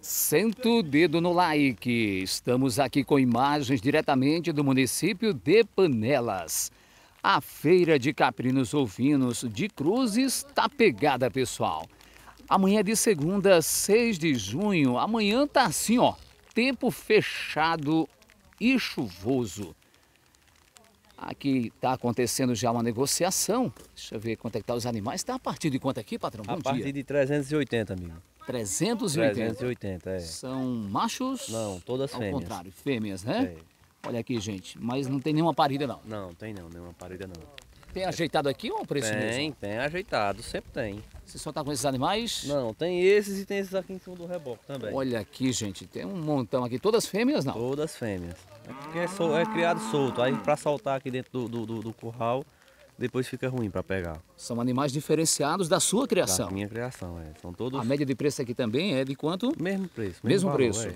Senta o dedo no like. Estamos aqui com imagens diretamente do município de Panelas. A feira de caprinos ovinos de Cruzes está pegada, pessoal. Amanhã é de segunda, 6 de junho. Amanhã tá assim, ó, tempo fechado e chuvoso. Aqui está acontecendo já uma negociação. Deixa eu ver quanto é que tá os animais. Está a partir de quanto aqui, patrão? Bom a partir dia. de 380, amigo. 380. 380, é. São machos? Não, todas Ao fêmeas. contrário, fêmeas, né? É. Olha aqui, gente. Mas não tem nenhuma parida, não. Não, tem não, nenhuma parida não. Tem ajeitado aqui ou o preço Tem, mesmo? tem ajeitado, sempre tem. Você só tá com esses animais? Não, tem esses e tem esses aqui em cima do reboque também. Olha aqui, gente. Tem um montão aqui. Todas fêmeas, não? Todas fêmeas. É é, sol- é criado solto, aí pra soltar aqui dentro do, do, do- do curral, depois fica ruim pra pegar. São animais diferenciados da sua criação. Da minha criação, é. São todos A média de preço aqui também é de quanto? mesmo preço. Mesmo valor, preço. é.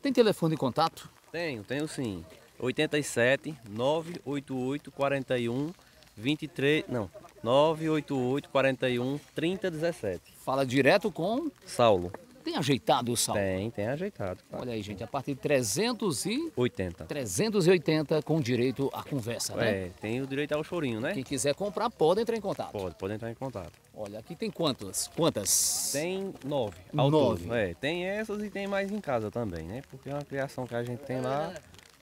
Tem telefone de contato? Tenho, tenho sim. 87 988 41 23. Não, 988 41 3017. Fala direto com... Saulo. Tem ajeitado o sal? Tem, tem ajeitado. claro. Olha aí, gente. A partir de 300 e... 80. 380 com direito à conversa, né? É, tem o direito ao chorinho, né? Quem quiser comprar pode entrar em contato. Pode, pode entrar em contato. Olha, aqui tem quantas? Quantas? Tem nove. ao Nove. todo. É, tem essas e tem mais em casa também, né? Porque é uma criação que a gente tem lá,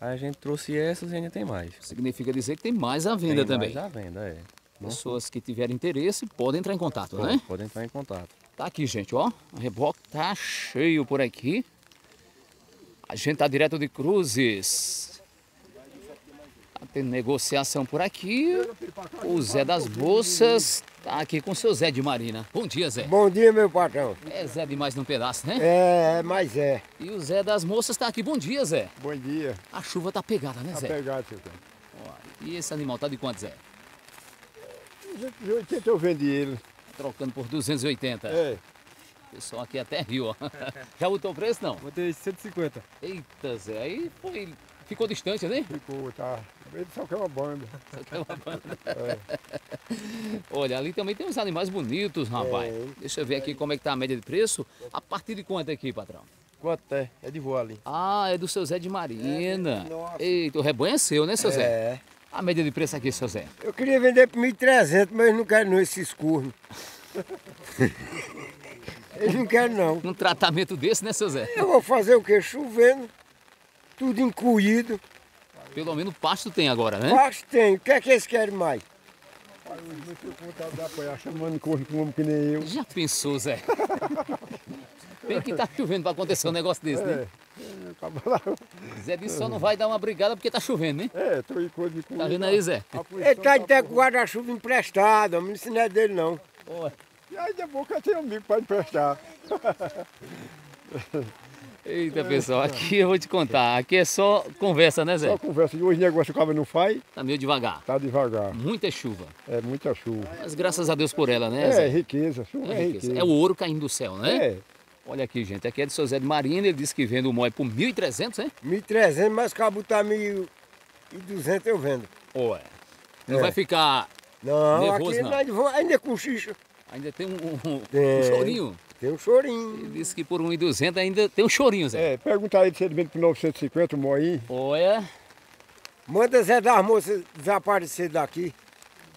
a gente trouxe essas e ainda tem mais. Significa dizer que tem mais à venda tem também. Mais à venda, é. Pessoas que tiverem interesse podem entrar em contato, pode, né? pode entrar em contato. Tá aqui, gente, ó. O reboque tá cheio por aqui. A gente tá direto de Cruzes. Tá tendo negociação por aqui. O Zé das Moças tá aqui com o seu Zé de Marina. Bom dia, Zé. Bom dia, meu patrão. É Zé demais num pedaço, né? É, mas é. E o Zé das Moças tá aqui. Bom dia, Zé. Bom dia. A chuva tá pegada, né, Tá Zé? pegado, seu cara. E esse animal tá de quanto, Zé? 280 eu vendi ele. Trocando por 280. É. O pessoal aqui até riu, ó. Já botou o preço, não? Botei 150. Eita, Zé, aí foi... Ficou distante, né? Ficou, tá. Ele só quer uma banda. Olha, ali também tem uns animais bonitos, rapaz. É. Deixa eu ver aqui como é que tá a média de preço. A partir de quanto aqui, patrão? Quanto é? É de voar ali. Ah, é do seu Zé de Marina. nossa. Eita, o rebanho é seu, né, seu Zé? É. A média de preço aqui, seu Zé? Eu queria vender por 1.300, mas não quero não esses cornos. Eles não querem não. Um tratamento desse, né, seu Zé? Eu vou fazer o quê? Chovendo, tudo incluído. Pelo menos pasto tem agora, né? Mas tem, o que é que eles querem mais? Chamando corno com um homem que nem eu. Já pensou, Zé? Tem que tá chovendo para acontecer um negócio desse, né? Zé disse só não vai dar uma brigada porque tá chovendo, né? É, tô em cor de Tá vendo aí, Zé? Ele tá até com guarda-chuva emprestado, homem, isso não é dele não. E aí de boca tem um amigo para emprestar. Eita, pessoal, aqui eu vou te contar. Aqui é só conversa, né, Zé? Só conversa. E hoje negócio o cara não faz, Tá meio devagar. tá devagar. Muita chuva. É muita chuva. Mas graças a Deus por ela, né, É, Zé? riqueza. Chuva é, É, riqueza. é o ouro caindo do céu, né? É. Olha aqui, gente. Aqui é do seu Zé de Marina. Ele disse que vende o mói por 1.300, né? 1.300, mas cabo tá 1.200 eu vendo. Ué. Não É. vai ficar... Não, Nervoso, aqui não. nós vamos- ainda com xixa. Ainda tem um, um, um Tem. chorinho. Tem um chorinho. Ele disse que por 1.200 ainda tem um chorinho, Zé. É, perguntar ele se ele vende por 950 o moinho. Olha... Manda Zé das Moças desaparecer daqui.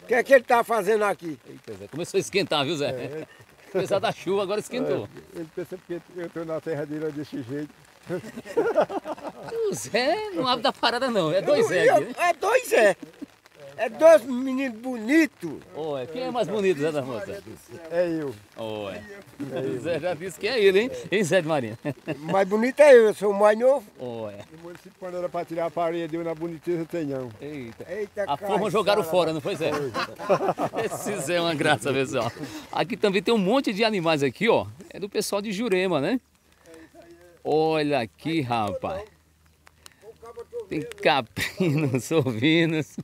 O que é que ele tá fazendo aqui? Eita, Zé. Começou a esquentar, viu, Zé? Apesar da chuva, agora esquentou. Ele pensa porque eu tô na terra dele desse jeito. O Zé não abre da parada, não. É dois Zé né? É dois Zé. É dois meninos bonitos. Olha, quem é mais bonito, Zé da Moça? É eu. Olha. O Zé já disse que é ele, hein? Hein, Zé de Marina? Mais bonito é eu, eu sou o mais novo. Olha. No município, quando era para tirar a parede, eu na boniteza tem não. Eita. Eita, A forma jogaram fora, não foi, Zé? Esse Zé é uma graça, pessoal. Aqui também tem um monte de animais aqui, ó. É do pessoal de Jurema, né? Olha aqui, rapaz. Tem caprinos, ovinos.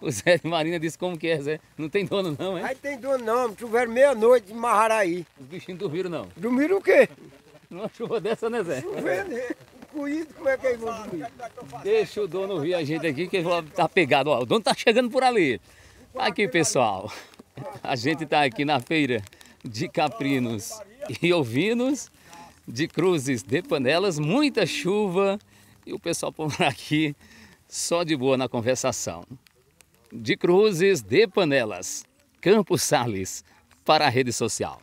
O Zé de Marina disse como que é, Zé. Não tem dono não, é? Aí tem dono não, tiveram meia-noite em Maharaí. Os bichinhos dormiram não. Dormiram o quê? Numa chuva dessa, né, Zé? Chovendo, cuído, como é que eles vão dormir? Deixa o dono ver a gente aqui, que ele tá pegado. Ó, o dono tá chegando por ali. Aqui, pessoal. A gente tá aqui na feira de caprinos e ovinos. de Cruzes de Panelas, muita chuva e o pessoal por aqui só de boa na conversação. De Cruzes de Panelas, Campos Sales, para a rede social.